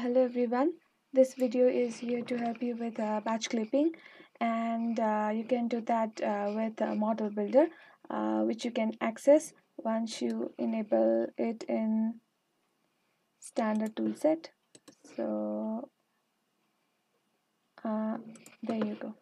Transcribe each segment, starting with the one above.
hello everyone. This video is here to help you with uh, batch clipping and uh, you can do that uh, with model builder uh, which you can access once you enable it in standard toolset. So uh, there you go.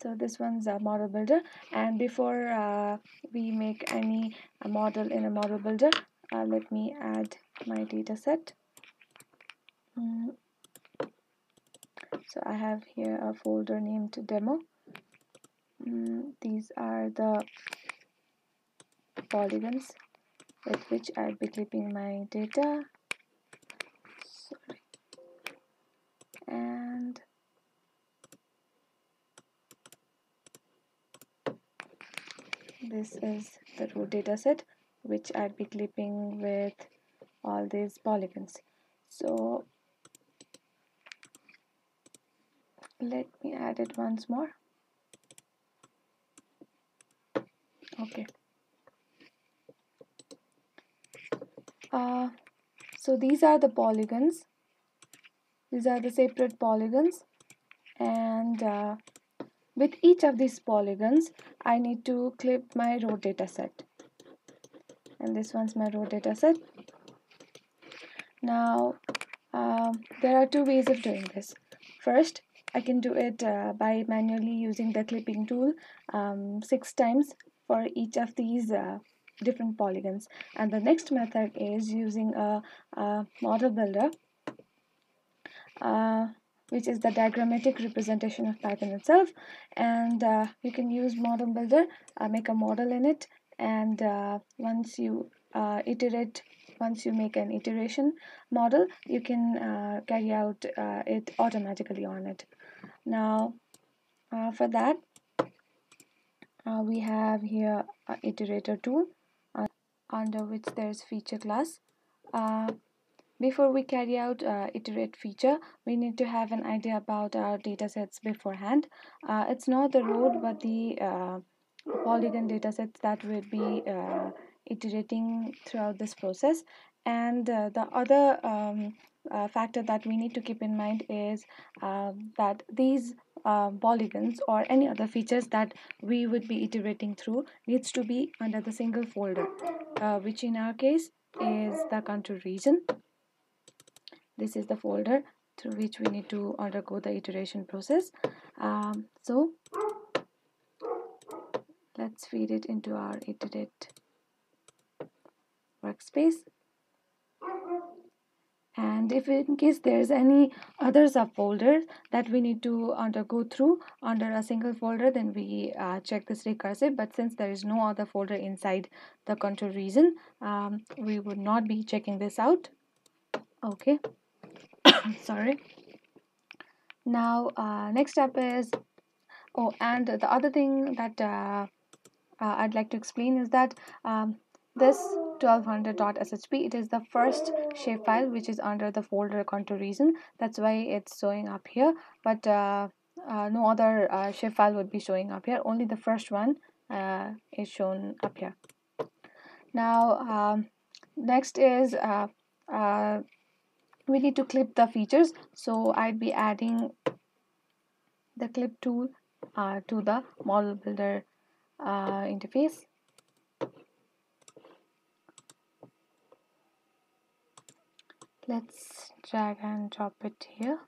So this one's a model builder. And before uh, we make any model in a model builder let me add my data set Mm. so I have here a folder named demo. Mm, these are the polygons with which I'll be clipping my data. Sorry. And this is the root data set which I'll be clipping with all these polygons. So let me add it once more. Okay. Uh, so these are the polygons. These are the separate polygons. And uh, with each of these polygons I need to clip my row data set. And this one's my row data set. Now uh, there are two ways of doing this. First I can do it uh, by manually using the clipping tool um, six times for each of these uh, different polygons. And the next method is using a, a model builder uh, which is the diagrammatic representation of Python itself. And uh, you can use model builder uh, make a model in it. And uh, once you iterate once you make an iteration model you can carry out it automatically on it now uh, for that uh, we have here a iterator tool uh, under which there's feature class. Uh, before we carry out uh, iterate feature we need to have an idea about our datasets beforehand. Uh, it's not the road but the polygon datasets that will be iterating throughout this process. And the other um, uh, factor that we need to keep in mind is uh, that these uh, polygons or any other features that we would be iterating through needs to be under the single folder uh, which in our case is the contour region. This is the folder through which we need to undergo the iteration process. Um, so let's feed it into our iterate workspace and if in case there's any other subfolders that we need to undergo through under a single folder then we uh, check this recursive. But since there is no other folder inside the contour region um, we would not be checking this out. Okay. Sorry. Now uh, next step is oh and the other thing that uh, uh I'd like to explain is that um, this 1200.shp it is the first shapefile which is under the folder contour region. That's why it's showing up here but uh, uh, no other uh, shapefile would be showing up here. Only the first one uh, is shown up here. Now um, next is uh, uh, we need to clip the features. So I'd be adding the clip tool to the model builder interface let's drag and drop it here.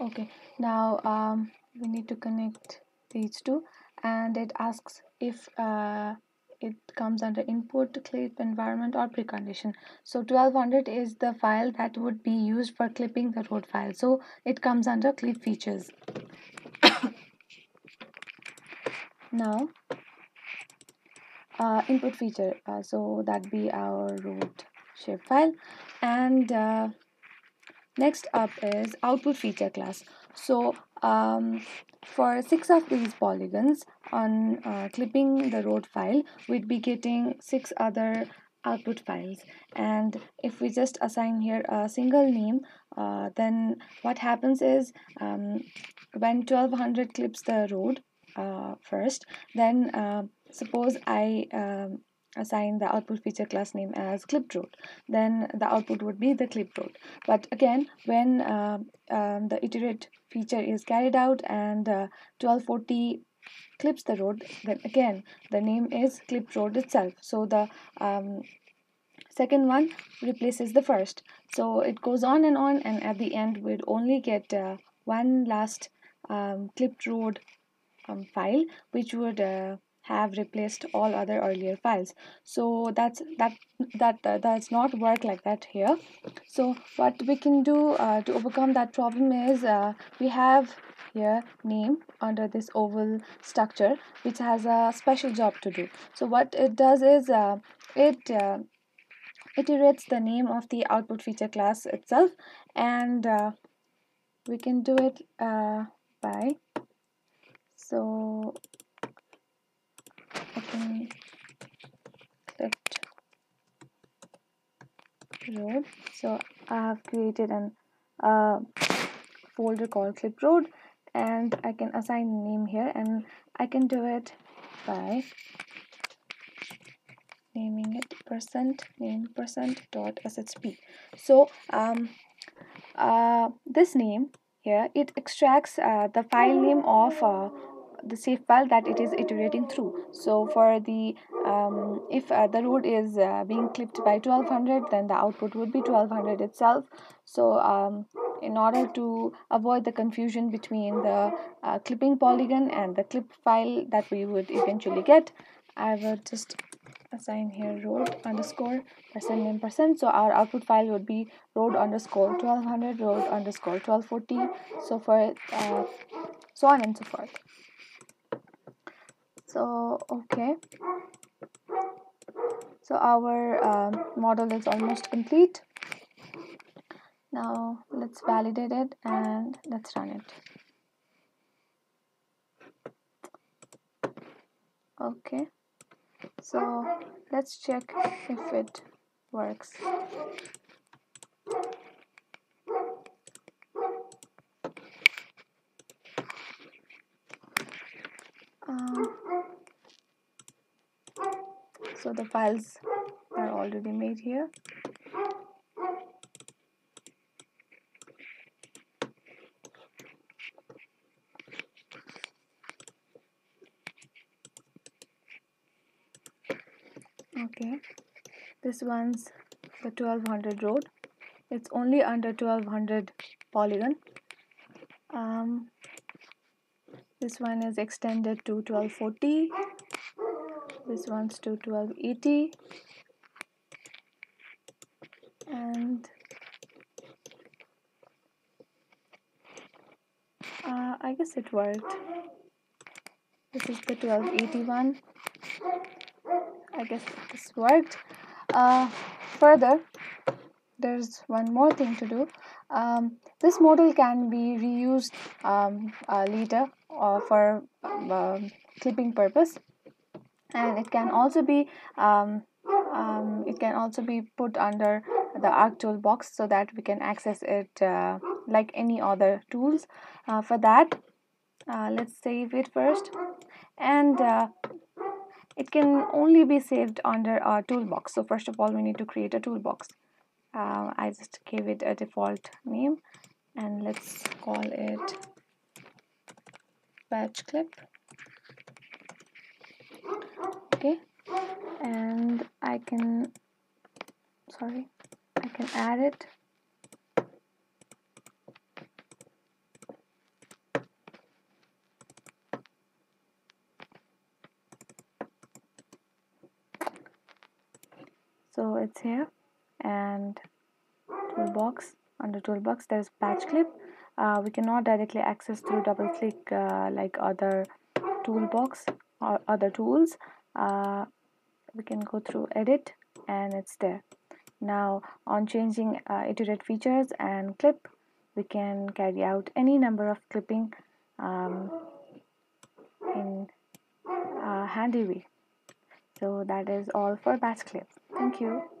Okay now um, we need to connect these two and it asks if uh, it comes under input clip environment or precondition. So 1200 is the file that would be used for clipping the road file. So it comes under clip features. Now uh, input feature uh, so that be our root shapefile and uh, next up is output feature class. So um, for six of these polygons on uh, clipping the road file we'd be getting six other output files. And if we just assign here a single name uh, then what happens is um, when 1200 clips the road uh, first then suppose I um, assign the output feature class name as clipped road then the output would be the clipped road but again when uh, um, the iterate feature is carried out and uh, 1240 clips the road then again the name is clipped road itself. So the um, second one replaces the first. So it goes on and on and at the end we'd only get uh, one last um, clipped road um, file which would uh, have replaced all other earlier files. So that's that that uh, does not work like that here. So what we can do uh, to overcome that problem is uh, we have here name under this oval structure which has a special job to do. So what it does is uh, it uh, iterates the name of the output feature class itself and uh, we can do it by so I can clipped road. So I have created an uh, folder called clip road and I can assign name here and I can do it by naming it percent name percent dot shp so um uh, this name here it extracts uh, the file name of uh, the shapefile that it is iterating through. So for the um, if uh, the road is uh, being clipped by 1200 then the output would be 1200 itself. So um, in order to avoid the confusion between the uh, clipping polygon and the clip file that we would eventually get I will just assign here road underscore percent name percent. So our output file would be road underscore 1200 road underscore 1240 so for uh, so on and so forth so okay. So our um, model is almost complete. Now let's validate it and let's run it. Okay. So let's check if it works. Um, so the files are already made here. Okay. This one's the 1200 road. It's only under 1200 polygon. Um, this one is extended to 1240 this one's to 1280 and uh, I guess it worked. This is the 1281 I guess this worked. Uh, further there's one more thing to do. Um, this model can be reused um, uh, later uh, for uh, clipping purpose and it can also be um, um, it can also be put under the arc box so that we can access it uh, like any other tools. Uh, for that uh, let's save it first. And uh, it can only be saved under a toolbox. So first of all we need to create a toolbox. Uh, I just gave it a default name. And let's call it batch clip okay. And I can sorry I can add it. So it's here. And toolbox under toolbox there's batch clip. Uh, we cannot directly access through double click uh, like other toolbox or other tools uh, we can go through edit and it's there. Now on changing uh, iterate features and clip we can carry out any number of clipping um, in a handy way. So that is all for batch clip thank you